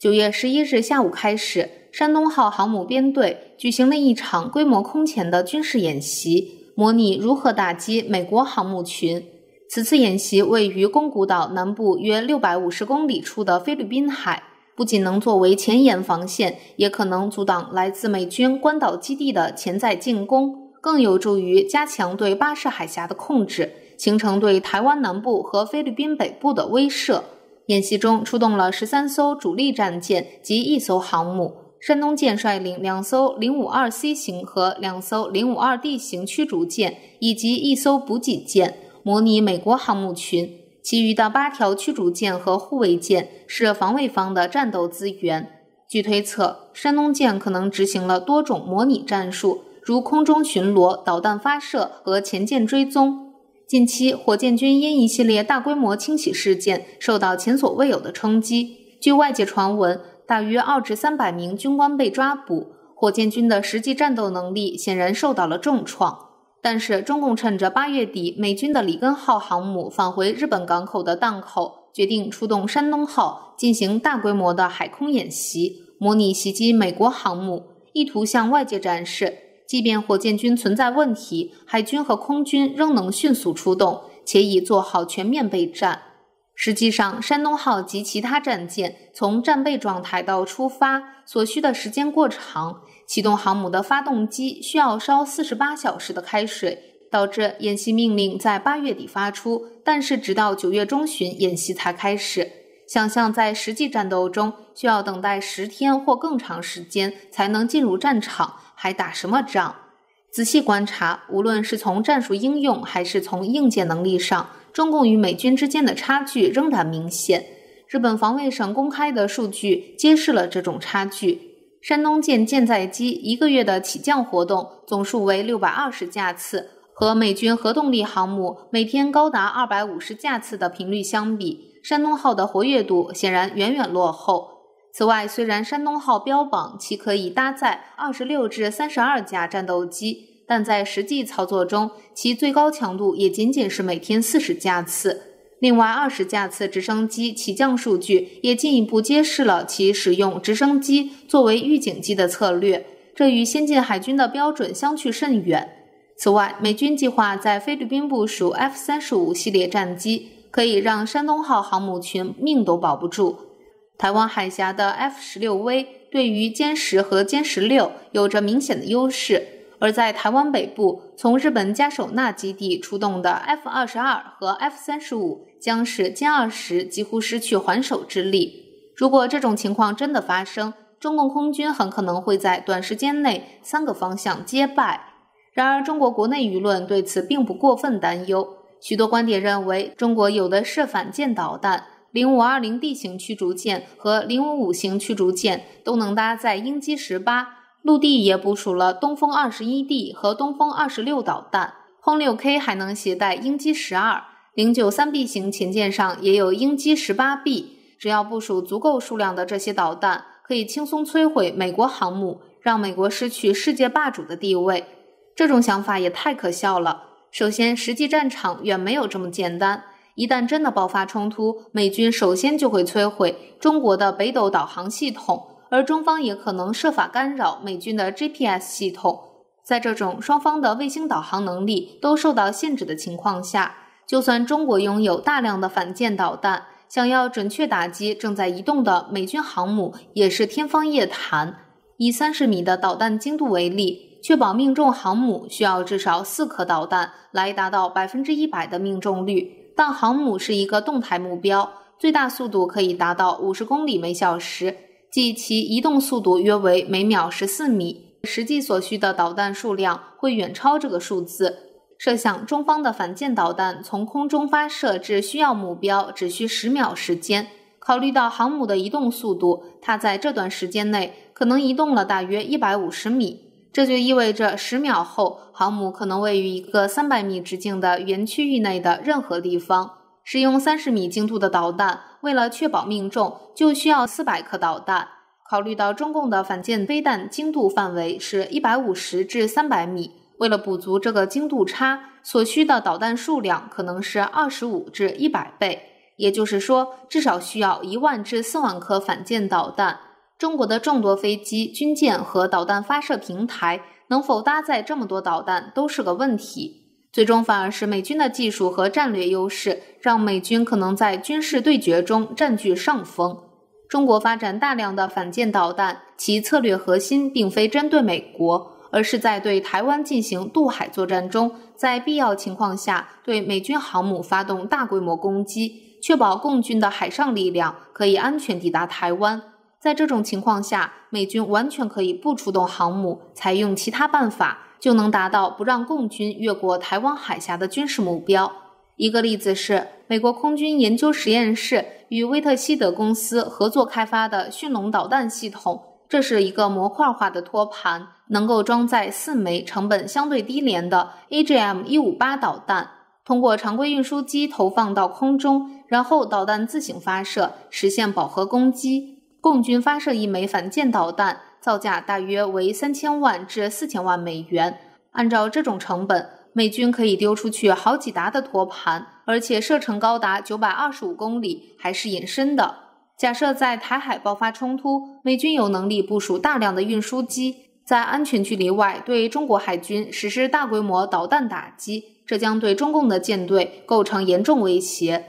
九月十一日下午开始，山东号航母编队举行了一场规模空前的军事演习，模拟如何打击美国航母群。此次演习位于宫古岛南部约六百五十公里处的菲律宾海，不仅能作为前沿防线，也可能阻挡来自美军关岛基地的潜在进攻，更有助于加强对巴士海峡的控制，形成对台湾南部和菲律宾北部的威慑。演习中出动了十三艘主力战舰及一艘航母，山东舰率领两艘零五二 C 型和两艘零五二 D 型驱逐舰以及一艘补给舰，模拟美国航母群。其余的八条驱逐舰和护卫舰是防卫方的战斗资源。据推测，山东舰可能执行了多种模拟战术，如空中巡逻、导弹发射和前舰追踪。近期，火箭军因一系列大规模清洗事件受到前所未有的冲击。据外界传闻，大约二至三百名军官被抓捕，火箭军的实际战斗能力显然受到了重创。但是，中共趁着八月底美军的里根号航母返回日本港口的档口，决定出动山东号进行大规模的海空演习，模拟袭击美国航母，意图向外界展示。即便火箭军存在问题，海军和空军仍能迅速出动，且已做好全面备战。实际上，山东号及其他战舰从战备状态到出发所需的时间过长，启动航母的发动机需要烧四十八小时的开水，导致演习命令在八月底发出，但是直到九月中旬演习才开始。想象在实际战斗中需要等待十天或更长时间才能进入战场。还打什么仗？仔细观察，无论是从战术应用还是从硬件能力上，中共与美军之间的差距仍然明显。日本防卫省公开的数据揭示了这种差距。山东舰舰载机一个月的起降活动总数为六百二十架次，和美军核动力航母每天高达二百五十架次的频率相比，山东号的活跃度显然远远落后。此外，虽然山东号标榜其可以搭载二十六至三十二架战斗机，但在实际操作中，其最高强度也仅仅是每天四十架次。另外，二十架次直升机起降数据也进一步揭示了其使用直升机作为预警机的策略，这与先进海军的标准相去甚远。此外，美军计划在菲律宾部署 F 三十五系列战机，可以让山东号航母群命都保不住。台湾海峡的 F 十六 V 对于歼十和歼十六有着明显的优势，而在台湾北部，从日本加手纳基地出动的 F 二十二和 F 三十五将使歼二十几乎失去还手之力。如果这种情况真的发生，中共空军很可能会在短时间内三个方向皆败。然而，中国国内舆论对此并不过分担忧，许多观点认为，中国有的是反舰导弹。零五二零 D 型驱逐舰和零五五型驱逐舰都能搭载鹰击十八，陆地也部署了东风二十一 D 和东风二十六导弹，轰六 K 还能携带鹰击十二，零九三 B 型潜舰上也有鹰击十八 B。只要部署足够数量的这些导弹，可以轻松摧毁美国航母，让美国失去世界霸主的地位。这种想法也太可笑了。首先，实际战场远没有这么简单。一旦真的爆发冲突，美军首先就会摧毁中国的北斗导航系统，而中方也可能设法干扰美军的 GPS 系统。在这种双方的卫星导航能力都受到限制的情况下，就算中国拥有大量的反舰导弹，想要准确打击正在移动的美军航母也是天方夜谭。以三十米的导弹精度为例，确保命中航母需要至少四颗导弹来达到百分之一百的命中率。但航母是一个动态目标，最大速度可以达到五十公里每小时，即其移动速度约为每秒十四米。实际所需的导弹数量会远超这个数字。设想中方的反舰导弹从空中发射至需要目标只需十秒时间，考虑到航母的移动速度，它在这段时间内可能移动了大约一百五十米。这就意味着十秒后，航母可能位于一个三百米直径的圆区域内的任何地方。使用三十米精度的导弹，为了确保命中，就需要四百颗导弹。考虑到中共的反舰飞弹精度范围是一百五十至三百米，为了补足这个精度差，所需的导弹数量可能是二十五至一百倍。也就是说，至少需要一万至四万颗反舰导弹。中国的众多飞机、军舰和导弹发射平台能否搭载这么多导弹，都是个问题。最终反而是美军的技术和战略优势，让美军可能在军事对决中占据上风。中国发展大量的反舰导弹，其策略核心并非针对美国。而是在对台湾进行渡海作战中，在必要情况下对美军航母发动大规模攻击，确保共军的海上力量可以安全抵达台湾。在这种情况下，美军完全可以不出动航母，采用其他办法，就能达到不让共军越过台湾海峡的军事目标。一个例子是美国空军研究实验室与威特希德公司合作开发的驯龙导弹系统。这是一个模块化的托盘，能够装载四枚成本相对低廉的 AGM-158 导弹，通过常规运输机投放到空中，然后导弹自行发射，实现饱和攻击。共军发射一枚反舰导弹，造价大约为三千万至四千万美元。按照这种成本，美军可以丢出去好几沓的托盘，而且射程高达九百二十五公里，还是隐身的。假设在台海爆发冲突，美军有能力部署大量的运输机，在安全距离外对中国海军实施大规模导弹打击，这将对中共的舰队构成严重威胁。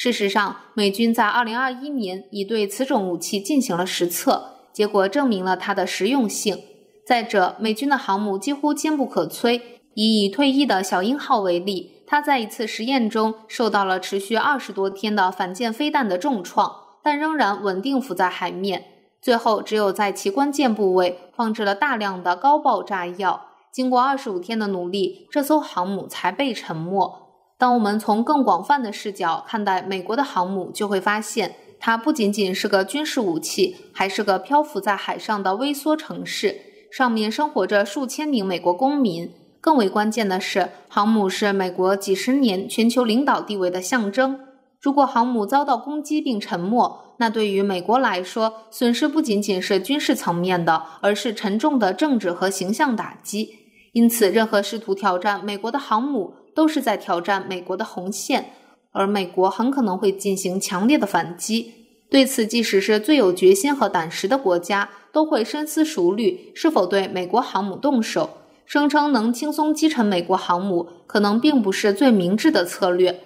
事实上，美军在2021年已对此种武器进行了实测，结果证明了它的实用性。再者，美军的航母几乎坚不可摧。以已退役的小鹰号为例，它在一次实验中受到了持续二十多天的反舰飞弹的重创。但仍然稳定浮在海面。最后，只有在其关键部位放置了大量的高爆炸药。经过二十五天的努力，这艘航母才被沉没。当我们从更广泛的视角看待美国的航母，就会发现，它不仅仅是个军事武器，还是个漂浮在海上的微缩城市，上面生活着数千名美国公民。更为关键的是，航母是美国几十年全球领导地位的象征。如果航母遭到攻击并沉没，那对于美国来说，损失不仅仅是军事层面的，而是沉重的政治和形象打击。因此，任何试图挑战美国的航母，都是在挑战美国的红线，而美国很可能会进行强烈的反击。对此，即使是最有决心和胆识的国家，都会深思熟虑是否对美国航母动手。声称能轻松击沉美国航母，可能并不是最明智的策略。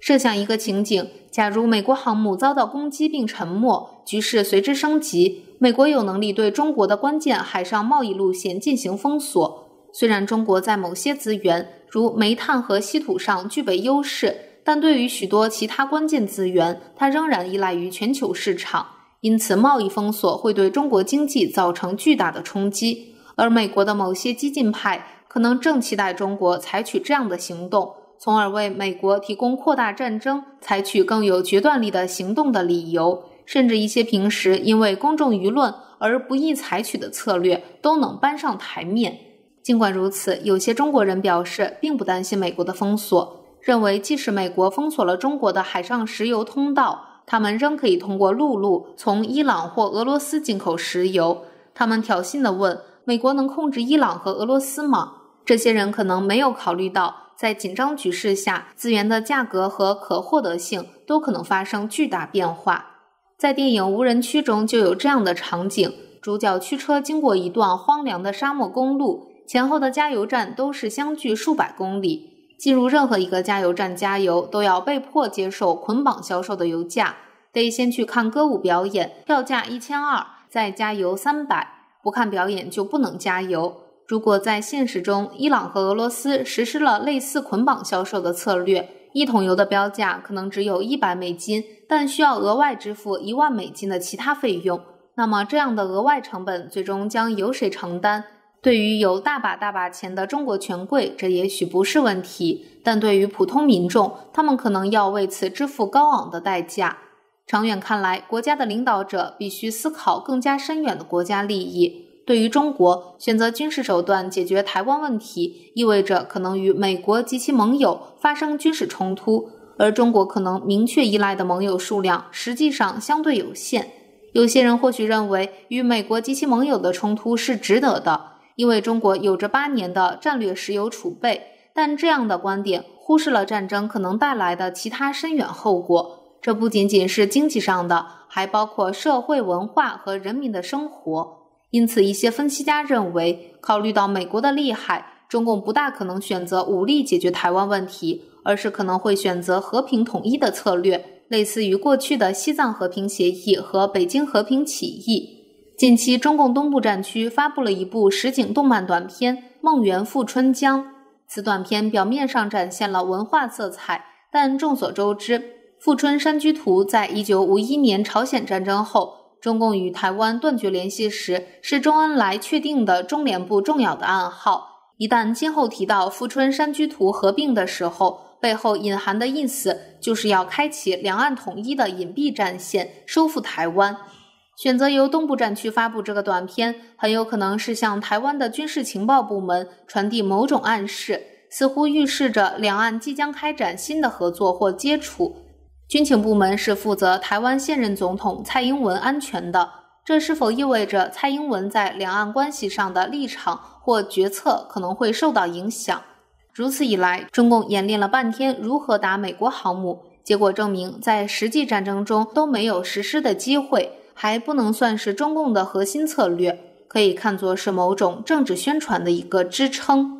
设想一个情景：假如美国航母遭到攻击并沉没，局势随之升级。美国有能力对中国的关键海上贸易路线进行封锁。虽然中国在某些资源，如煤炭和稀土上具备优势，但对于许多其他关键资源，它仍然依赖于全球市场。因此，贸易封锁会对中国经济造成巨大的冲击。而美国的某些激进派可能正期待中国采取这样的行动。从而为美国提供扩大战争、采取更有决断力的行动的理由，甚至一些平时因为公众舆论而不易采取的策略都能搬上台面。尽管如此，有些中国人表示并不担心美国的封锁，认为即使美国封锁了中国的海上石油通道，他们仍可以通过陆路从伊朗或俄罗斯进口石油。他们挑衅地问：“美国能控制伊朗和俄罗斯吗？”这些人可能没有考虑到。在紧张局势下，资源的价格和可获得性都可能发生巨大变化。在电影《无人区》中就有这样的场景：主角驱车经过一段荒凉的沙漠公路，前后的加油站都是相距数百公里。进入任何一个加油站加油，都要被迫接受捆绑销售的油价，得先去看歌舞表演，票价一千二，再加油三百，不看表演就不能加油。如果在现实中，伊朗和俄罗斯实施了类似捆绑销售的策略，一桶油的标价可能只有一百美金，但需要额外支付一万美金的其他费用。那么，这样的额外成本最终将由谁承担？对于有大把大把钱的中国权贵，这也许不是问题；但对于普通民众，他们可能要为此支付高昂的代价。长远看来，国家的领导者必须思考更加深远的国家利益。对于中国选择军事手段解决台湾问题，意味着可能与美国及其盟友发生军事冲突，而中国可能明确依赖的盟友数量实际上相对有限。有些人或许认为，与美国及其盟友的冲突是值得的，因为中国有着八年的战略石油储备。但这样的观点忽视了战争可能带来的其他深远后果。这不仅仅是经济上的，还包括社会文化和人民的生活。因此，一些分析家认为，考虑到美国的厉害，中共不大可能选择武力解决台湾问题，而是可能会选择和平统一的策略，类似于过去的西藏和平协议和北京和平起义。近期，中共东部战区发布了一部实景动漫短片《梦圆富春江》。此短片表面上展现了文化色彩，但众所周知。富春山居图在一九五一年朝鲜战争后，中共与台湾断绝联系时，是周恩来确定的中联部重要的暗号。一旦今后提到富春山居图合并的时候，背后隐含的意思就是要开启两岸统一的隐蔽战线，收复台湾。选择由东部战区发布这个短片，很有可能是向台湾的军事情报部门传递某种暗示，似乎预示着两岸即将开展新的合作或接触。军情部门是负责台湾现任总统蔡英文安全的，这是否意味着蔡英文在两岸关系上的立场或决策可能会受到影响？如此一来，中共演练了半天如何打美国航母，结果证明在实际战争中都没有实施的机会，还不能算是中共的核心策略，可以看作是某种政治宣传的一个支撑。